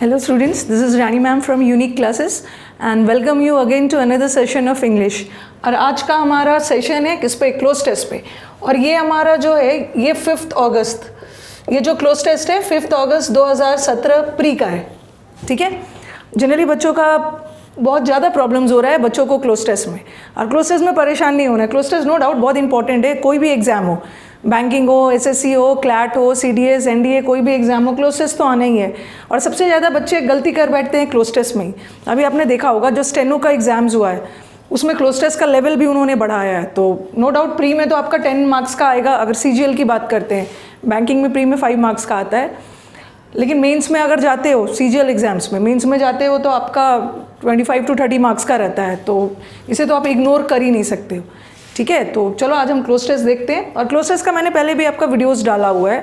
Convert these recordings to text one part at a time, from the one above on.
Hello students, this is Rani ma'am from Unique Classes and welcome you again to another session of English. और आज का हमारा session है किस पे? क्लोज टेस्ट पे। और ये हमारा जो है ये फिफ्थ अगस्त ये जो क्लोज टेस्ट है फिफ्थ अगस्त 2017 प्री का है। ठीक है? जनरली बच्चों का बहुत ज़्यादा प्रॉब्लम्स हो रहा है बच्चों को क्लोज टेस्ट में। और क्लोज टेस्ट में परेशान नहीं होना। है क्लोज टेस्ट नो डाउट बहुत इंपॉर्टेंट है कोई भी एग्ज़ाम हो। बैंकिंग हो एसएससी हो क्लैट हो सीडीएस एनडीए कोई भी एग्ज़ाम हो क्लोज टेस्ट तो आना ही है। और सबसे ज़्यादा बच्चे गलती कर बैठते हैं क्लोज टेस्ट में ही। अभी आपने देखा होगा, जो स्टेनो का एग्ज़ाम्स हुआ है, उसमें क्लोज टेस्ट का लेवल भी उन्होंने बढ़ाया है। तो नो डाउट प्री में तो आपका टेन मार्क्स का आएगा, अगर सी जी एल की बात करते हैं। बैंकिंग में प्री में फाइव मार्क्स का आता है। लेकिन मेंस में अगर जाते हो सी जी एल एग्ज़ाम्स में मेंस में जाते हो तो आपका 25 टू 30 मार्क्स का रहता है। तो इसे तो आप इग्नोर कर ही नहीं सकते हो। ठीक है? तो चलो, आज हम क्लोज टेस्ट देखते हैं। और क्लोज टेस्ट का मैंने पहले भी आपका वीडियोस डाला हुआ है।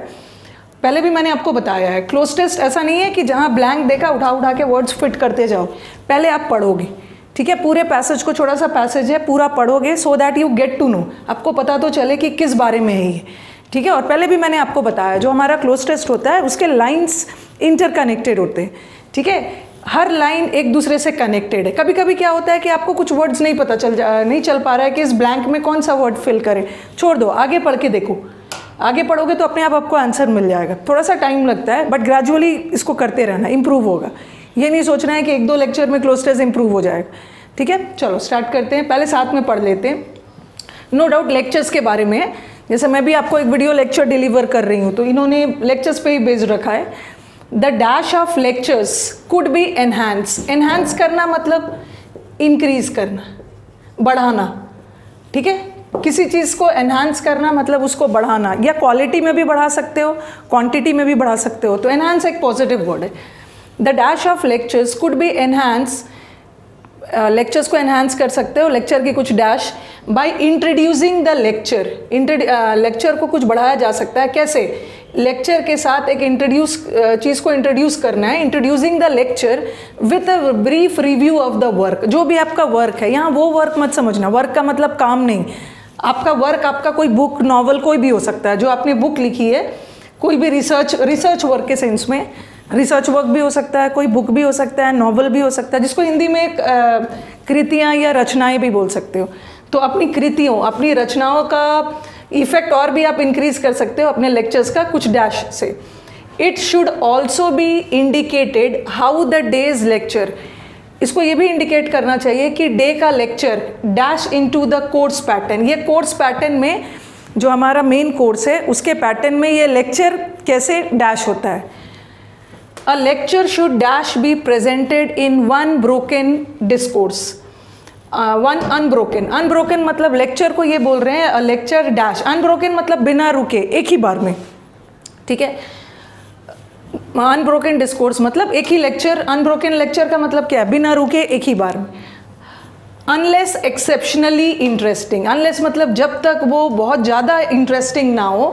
पहले भी मैंने आपको बताया है। क्लोज टेस्ट ऐसा नहीं है कि जहाँ ब्लैंक देखा, उठा उठा के वर्ड्स फिट करते जाओ। पहले आप पढ़ोगे, ठीक है? पूरे पैसेज को छोटा सा पैसेज है, पूरा पढ़ोगे so that you get to know आपको पता तो चले कि किस बारे में है ये, ठीक है? और पहले भी मैंने आपको बताया, जो हमारा क्लोज टेस्ट होता है, उसके लाइन्स इंटरकनेक्टेड होते हैं, ठीक है? हर लाइन एक दूसरे से कनेक्टेड है। कभी कभी क्या होता है कि आपको कुछ वर्ड्स नहीं पता चल जा, नहीं चल पा रहा है कि इस ब्लैंक में कौन सा वर्ड फिल करें। छोड़ दो, आगे पढ़ के देखो। आगे पढ़ोगे तो अपने आप आपको आंसर मिल जाएगा। थोड़ा सा टाइम लगता है बट ग्रेजुअली इसको करते रहना इम्प्रूव होगा। ये नहीं सोचना है कि एक दो लेक्चर में क्लोज टेस्ट इंप्रूव हो जाएगा ठीक है? चलो स्टार्ट करते हैं। पहले साथ में पढ़ लेते हैं। नो डाउट लेक्चर्स के बारे में जैसे मैं भी आपको एक वीडियो लेक्चर डिलीवर कर रही हूँ तो इन्होंने लेक्चर्स पे ही बेस्ड रखा है। The dash of lectures could be enhance enhance करना मतलब इंक्रीज करना, बढ़ाना, ठीक है? किसी चीज़ को एनहांस करना मतलब उसको बढ़ाना, या क्वालिटी में भी बढ़ा सकते हो क्वांटिटी में भी बढ़ा सकते हो तो एनहांस एक पॉजिटिव वर्ड है। The dash of lectures could be enhance lectures को एनहांस कर सकते हो लेक्चर की कुछ dash by introducing the lecture lecture को कुछ बढ़ाया जा सकता है, कैसे? लेक्चर के साथ एक इंट्रोड्यूस चीज़ को इंट्रोड्यूस करना है। Introducing the lecture with a brief review of the work जो भी आपका वर्क है, यहाँ वो वर्क मत समझना। वर्क का मतलब काम नहीं। आपका वर्क आपका कोई बुक नॉवल कोई भी हो सकता है। जो आपने बुक लिखी है, कोई भी रिसर्च रिसर्च वर्क के सेंस में रिसर्च वर्क भी हो सकता है, कोई बुक भी हो सकता है नॉवल भी हो सकता है, जिसको हिंदी में कृतियाँ या रचनाएँ भी बोल सकते हो। तो अपनी कृतियों, अपनी रचनाओं का इफ़ेक्ट और भी आप इंक्रीज कर सकते हो अपने लेक्चर्स का कुछ डैश से। It should also be indicated how the day's lecture इसको ये भी इंडिकेट करना चाहिए कि डे का lecture dash into the course pattern ये कोर्स पैटर्न में जो हमारा मेन कोर्स है, उसके पैटर्न में ये लेक्चर कैसे डैश होता है? A lecture should dash be presented in one broken discourse one unbroken unbroken मतलब लेक्चर को ये बोल रहे हैं लेक्चर डैश अनब्रोकन मतलब बिना रुके, एक ही बार में। ठीक है? अनब्रोकन डिस्कोर्स मतलब एक ही लेक्चर अनब्रोकन लेक्चर का मतलब क्या है? बिना रुके, एक ही बार में। अनलेस एक्सेप्शनली इंटरेस्टिंग अनलेस मतलब जब तक वो बहुत ज़्यादा इंटरेस्टिंग ना हो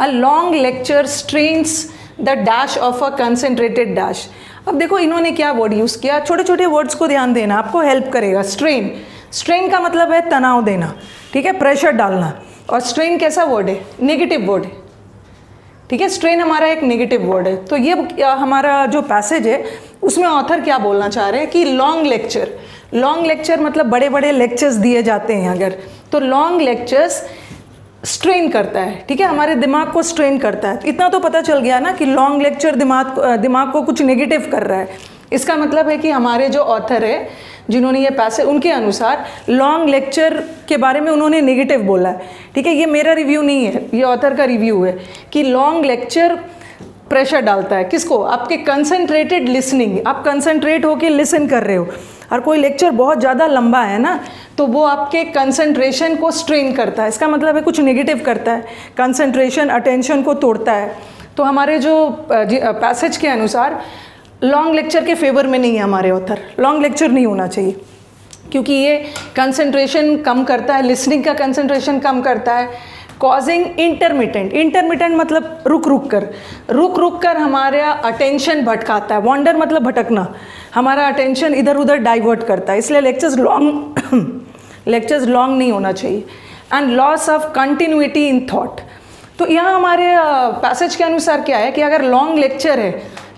a long lecture strains the dash of a concentrated dash अब देखो, इन्होंने क्या वर्ड यूज़ किया? छोटे छोटे वर्ड्स को ध्यान देना आपको हेल्प करेगा। स्ट्रेन स्ट्रेन का मतलब है तनाव देना, ठीक है? प्रेशर डालना। और स्ट्रेन कैसा वर्ड है? नेगेटिव वर्ड है। ठीक है? स्ट्रेन हमारा एक नेगेटिव वर्ड है। तो ये हमारा जो पैसेज है, उसमें ऑथर क्या बोलना चाह रहे हैं कि लॉन्ग लेक्चर लॉन्ग लेक्चर मतलब बड़े बड़े लेक्चर्स दिए जाते हैं अगर। तो लॉन्ग लेक्चर्स स्ट्रेन करता है, ठीक है? हमारे दिमाग को स्ट्रेन करता है। इतना तो पता चल गया ना कि लॉन्ग लेक्चर दिमाग दिमाग को कुछ नेगेटिव कर रहा है। इसका मतलब है कि हमारे जो ऑथर है, जिन्होंने ये पैसे, उनके अनुसार लॉन्ग लेक्चर के बारे में उन्होंने नेगेटिव बोला है। ठीक है, ये मेरा रिव्यू नहीं है, ये ऑथर का रिव्यू है कि लॉन्ग लेक्चर प्रेशर डालता है। किसको? आपके कंसनट्रेटेड लिसनिंग आप कंसनट्रेट होकर लिसन कर रहे हो। और कोई लेक्चर बहुत ज़्यादा लंबा है ना तो वो आपके कंसंट्रेशन को स्ट्रेन करता है। इसका मतलब है कुछ नेगेटिव करता है। कंसंट्रेशन अटेंशन को तोड़ता है। तो हमारे जो पैसेज के अनुसार लॉन्ग लेक्चर के फेवर में नहीं है हमारे ऑथर लॉन्ग लेक्चर नहीं होना चाहिए। क्योंकि ये कंसंट्रेशन कम करता है लिसनिंग का कंसंट्रेशन कम करता है। कॉजिंग इंटरमीडियंट इंटरमीडियंट मतलब रुक रुक कर। रुक रुक कर हमारा अटेंशन भटकाता है। वॉन्डर मतलब भटकना। हमारा अटेंशन इधर उधर डाइवर्ट करता है। इसलिए लेक्चर्स लॉन्ग लेक्चर्स लॉन्ग नहीं होना चाहिए। And loss of continuity in thought तो यहाँ हमारे पैसेज के अनुसार क्या है कि अगर लॉन्ग लेक्चर है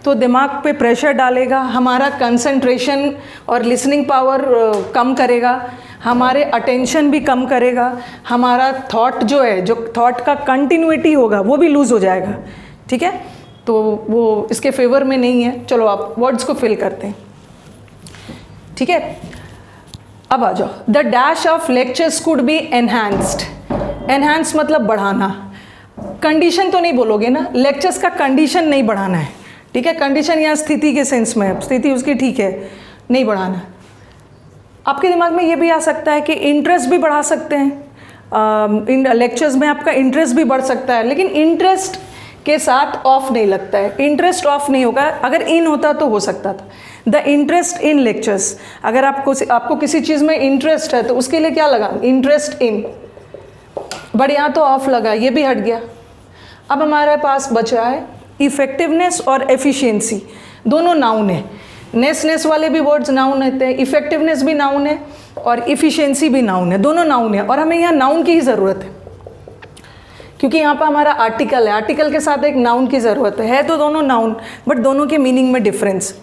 तो दिमाग पे प्रेशर डालेगा, हमारा कंसंट्रेशन और लिसनिंग पावर कम करेगा। हमारे अटेंशन भी कम करेगा, हमारा थॉट जो है, जो थॉट का कंटिन्यूटी होगा, वो भी लूज़ हो जाएगा, ठीक है? तो वो इसके फेवर में नहीं है। चलो आप वर्ड्स को फिल करते हैं, ठीक है? अब आ जाओ। The dash of lectures could be enhanced enhance मतलब बढ़ाना। कंडीशन तो नहीं बोलोगे ना? लेक्चर्स का कंडीशन नहीं बढ़ाना है, ठीक है? कंडीशन या स्थिति के सेंस में स्थिति उसकी ठीक है, नहीं बढ़ाना। आपके दिमाग में ये भी आ सकता है कि इंटरेस्ट भी बढ़ा सकते हैं। इन लेक्चर्स में आपका इंटरेस्ट भी बढ़ सकता है, लेकिन इंटरेस्ट के साथ ऑफ़ नहीं लगता है। इंटरेस्ट ऑफ़ नहीं होगा, अगर इन होता तो हो सकता था। द इंटरेस्ट इन लेक्चर्स अगर आपको आपको किसी चीज़ में इंटरेस्ट है तो उसके लिए क्या लगा? इंटरेस्ट इन बट यहाँ तो ऑफ़ लगा, ये भी हट गया। अब हमारे पास बचा है इफ़ेक्टिवनेस और एफिशिएंसी दोनों नाउन है। नेस नेस वाले भी वर्ड्स नाउन रहते हैं इफ़ेक्टिवनेस भी नाउन है और इफ़िशियंसी भी नाउन है, दोनों नाउन है और हमें यहाँ नाउन की ही ज़रूरत है। क्योंकि यहाँ पर हमारा आर्टिकल है आर्टिकल के साथ एक नाउन की ज़रूरत है है तो दोनों नाउन बट दोनों के मीनिंग में डिफरेंस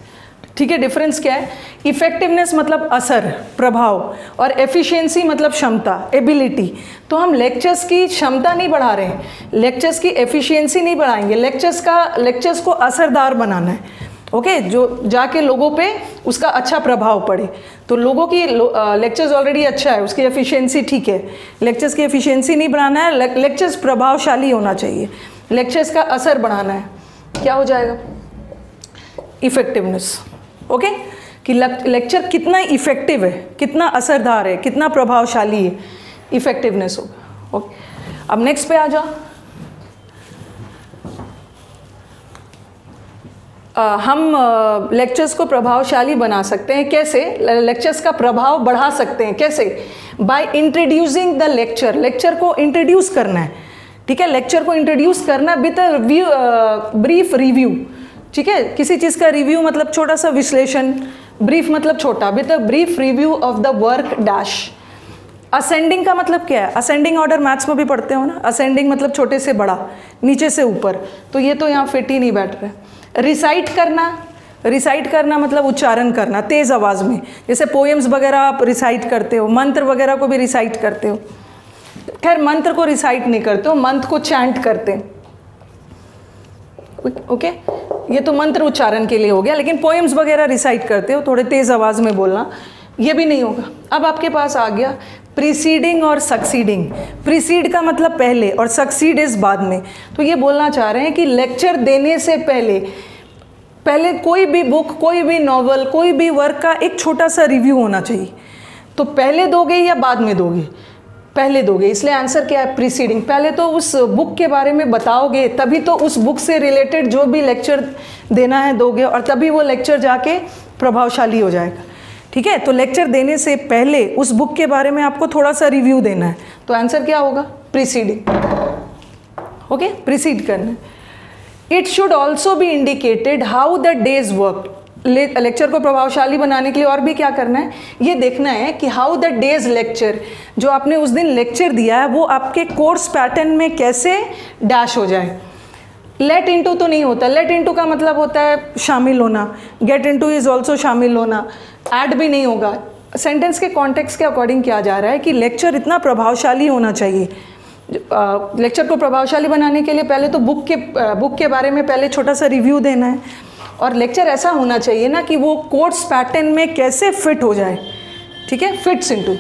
ठीक है डिफरेंस क्या है? इफेक्टिवनेस मतलब असर, प्रभाव और एफिशिएंसी मतलब क्षमता एबिलिटी तो हम लेक्चर्स की क्षमता नहीं बढ़ा रहे हैं लेक्चर्स की एफिशिएंसी नहीं बढ़ाएँगे लेक्चर्स का लेक्चर्स को असरदार बनाना है। ओके okay, जो जाके लोगों पे उसका अच्छा प्रभाव पड़े। तो लोगों की लेक्चर्स ऑलरेडी अच्छा है उसकी एफिशिएंसी ठीक है। लेक्चर्स की एफिशिएंसी नहीं बढ़ाना है लेक्चर्स प्रभावशाली होना चाहिए। लेक्चर्स का असर बढ़ाना है। क्या हो जाएगा? इफेक्टिवनेस ओके कि लेक्चर कितना इफ़ेक्टिव है कितना असरदार है कितना प्रभावशाली है। इफेक्टिवनेस होगा। ओके अब नेक्स्ट पे आ जाओ हम लेक्चर्स को प्रभावशाली बना सकते हैं। कैसे? लेक्चर्स का प्रभाव बढ़ा सकते हैं। कैसे? By introducing the lecture lecture को इंट्रोड्यूस करना है। ठीक है? लेक्चर को इंट्रोड्यूस करना विद व्यू ब्रीफ रिव्यू ठीक है? किसी चीज़ का रिव्यू मतलब छोटा सा विश्लेषण। ब्रीफ मतलब छोटा। With a brief review of the work dash ascending का मतलब क्या है? असेंडिंग ऑर्डर मैथ्स में भी पढ़ते हो ना? असेंडिंग मतलब छोटे से बड़ा, नीचे से ऊपर। तो ये तो यहाँ फिट ही नहीं बैठ रहा रिसाइट करना। रिसाइट करना मतलब उच्चारण करना, तेज़ आवाज़ में। जैसे पोएम्स वगैरह आप रिसाइट करते हो, मंत्र वगैरह को भी रिसाइट करते हो। खैर, मंत्र को रिसाइट नहीं करते हो, मंत्र को चैंट करते ओके ये तो मंत्र उच्चारण के लिए हो गया, लेकिन पोएम्स वगैरह रिसाइट करते हो, थोड़े तेज़ आवाज़ में बोलना, ये भी नहीं होगा। अब आपके पास आ गया प्रीसीडिंग और सक्सीडिंग प्रीसीड का मतलब पहले और सक्सीड इस बाद में. तो ये बोलना चाह रहे हैं कि लेक्चर देने से पहले पहले कोई भी बुक कोई भी नॉवल कोई भी वर्क का एक छोटा सा रिव्यू होना चाहिए। तो पहले दोगे या बाद में दोगे? पहले दोगे। इसलिए आंसर क्या है? प्रीसीडिंग पहले तो उस बुक के बारे में बताओगे, तभी तो उस बुक से रिलेटेड जो भी लेक्चर देना है दोगे और तभी वो लेक्चर जाके प्रभावशाली हो जाएगा। ठीक है? तो लेक्चर देने से पहले उस बुक के बारे में आपको थोड़ा सा रिव्यू देना है। तो आंसर क्या होगा? प्रीसीडिंग ओके प्रिसीड करना it should also be indicated how the day's work lecture को प्रभावशाली बनाने के लिए और भी क्या करना है? ये देखना है कि हाउ द डेज़ लेक्चर जो आपने उस दिन लेक्चर दिया है, वो आपके कोर्स पैटर्न में कैसे डैश हो जाए। लेट इनटू तो नहीं होता। लेट इनटू का मतलब होता है शामिल होना। गेट इनटू इज़ ऑल्सो शामिल होना। ऐड भी नहीं होगा। सेंटेंस के कॉन्टेक्स के अकॉर्डिंग किया जा रहा है कि लेक्चर इतना प्रभावशाली होना चाहिए। लेक्चर को प्रभावशाली बनाने के लिए पहले तो बुक के बुक के बारे में पहले छोटा सा रिव्यू देना है। और लेक्चर ऐसा होना चाहिए ना कि वो कोर्स पैटर्न में कैसे फिट हो जाए। ठीक है? फिट्स इनटू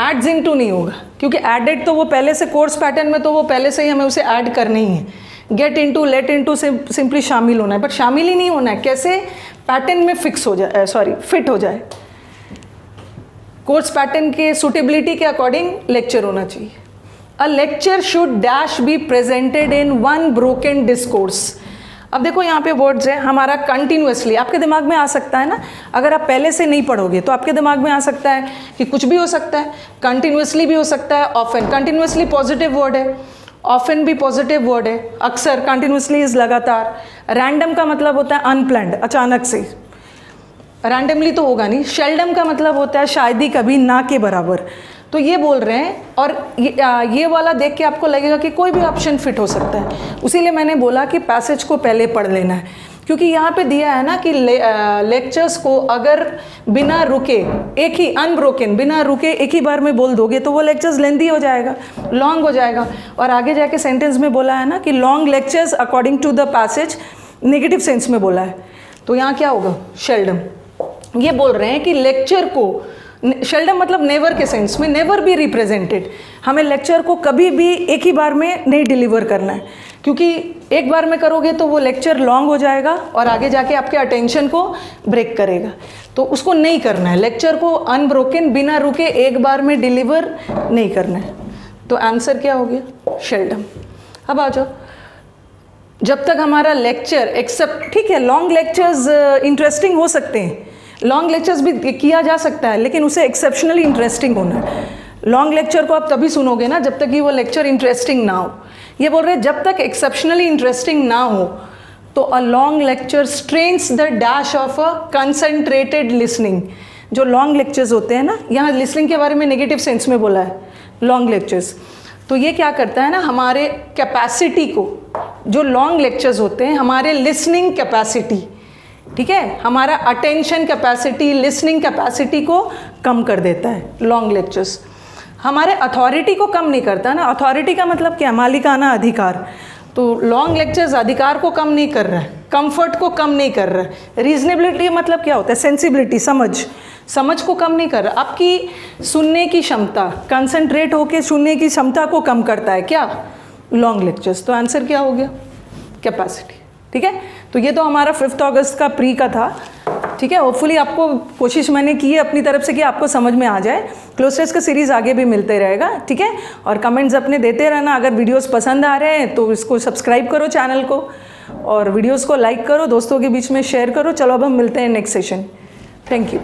एड्स इनटू नहीं होगा। क्योंकि एडेड तो वो पहले से कोर्स पैटर्न में तो वो पहले से ही हमें उसे ऐड करना ही। है get into let into simply शामिल होना है। बट शामिल ही नहीं होना है। कैसे? पैटर्न में फिक्स हो जाए सॉरी फिट हो जाए। कोर्स पैटर्न के सुटेबिलिटी के अकॉर्डिंग लेक्चर होना चाहिए। A lecture should dash be presented in one broken discourse अब देखो यहाँ पे वर्ड्स है, हमारा कंटिन्यूसली आपके दिमाग में आ सकता है ना? अगर आप पहले से नहीं पढ़ोगे तो आपके दिमाग में आ सकता है कि कुछ भी हो सकता है कंटिन्यूसली भी हो सकता है ऑफन कंटिन्यूसली पॉजिटिव वर्ड है। ऑफन भी पॉजिटिव वर्ड है। अक्सर कंटिन्यूसली इज़ लगातार। रैंडम का मतलब होता है अनप्लैंड अचानक से। रैंडमली तो होगा नहीं। शेल्डम का मतलब होता है शायद ही कभी ना के बराबर। तो ये बोल रहे हैं और ये, ये वाला देख के आपको लगेगा कि कोई भी ऑप्शन फिट हो सकता है। उसीलिए मैंने बोला कि पैसेज को पहले पढ़ लेना है। क्योंकि यहाँ पे दिया है ना कि लेक्चर्स को अगर बिना रुके, एक ही अनब्रोकन बिना रुके एक ही बार में बोल दोगे तो वो लेक्चर्स लेंदी हो जाएगा लॉन्ग हो जाएगा। और आगे जाके सेंटेंस में बोला है ना कि long lectures according to the passage negative sense में बोला है। तो यहाँ क्या होगा? शेल्डम ये बोल रहे हैं कि लेक्चर को शेल्डम मतलब नेवर के सेंस में नेवर बी रिप्रेजेंटेड हमें लेक्चर को कभी भी एक ही बार में नहीं डिलीवर करना है। क्योंकि एक बार में करोगे तो वो लेक्चर लॉन्ग हो जाएगा और आगे जाके आपके अटेंशन को ब्रेक करेगा। तो उसको नहीं करना है। लेक्चर को अनब्रोकन बिना रुके एक बार में डिलीवर नहीं करना है। तो आंसर क्या हो गया? शेल्डम अब आ जाओ। जब तक हमारा लेक्चर एक्सेप्ट ठीक है लॉन्ग लेक्चर्स इंटरेस्टिंग हो सकते हैं। लॉन्ग लेक्चर्स भी किया जा सकता है, लेकिन उसे एक्सेप्शनली इंटरेस्टिंग होना है। लॉन्ग लेक्चर को आप तभी सुनोगे ना जब तक कि वो लेक्चर इंटरेस्टिंग ना हो। ये बोल रहे हैं, जब तक एक्सेप्शनली इंटरेस्टिंग ना हो तो a long lecture strains the dash of a concentrated listening जो लॉन्ग लेक्चर्स होते हैं ना, यहाँ लिसनिंग के बारे में नेगेटिव सेंस में बोला है लॉन्ग लेक्चर्स तो ये क्या करता है ना, हमारे कैपेसिटी को, जो लॉन्ग लेक्चर्स होते हैं, हमारे लिसनिंग कैपेसिटी ठीक है, हमारा अटेंशन कैपेसिटी लिसनिंग कैपेसिटी को कम कर देता है लॉन्ग लेक्चर्स हमारे अथॉरिटी को कम नहीं करता ना। अथॉरिटी का मतलब क्या? मालिकाना अधिकार। तो लॉन्ग लेक्चर्स अधिकार को कम नहीं कर रहा है कंफर्ट को कम नहीं कर रहा है। रीजनेबिलिटी मतलब क्या होता है? सेंसिबिलिटी समझ। समझ को कम नहीं कर रहा। आपकी सुनने की क्षमता कंसंट्रेट होकर सुनने की क्षमता को कम करता है क्या? लॉन्ग लेक्चर्स तो आंसर क्या हो गया? कैपेसिटी ठीक है? तो ये तो हमारा फिफ्थ अगस्त का प्री का था। ठीक है होपफुली आपको कोशिश मैंने की है अपनी तरफ़ से कि आपको समझ में आ जाए। क्लोजेस्ट का सीरीज़ आगे भी मिलते रहेगा, ठीक है? और कमेंट्स अपने देते रहना। अगर वीडियोस पसंद आ रहे हैं तो इसको सब्सक्राइब करो चैनल को और वीडियोस को लाइक करो, दोस्तों के बीच में शेयर करो। चलो, अब हम मिलते हैं नेक्स्ट सेशन थैंक यू